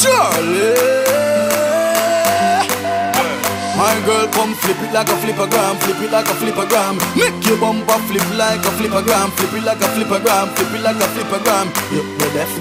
Surely. My girl, come flip it like a flippergram, flip it like a flippergram. Make your bumper flip like a flippergram, flip it like a flippergram, flip it like a flippergram. You, you deaf,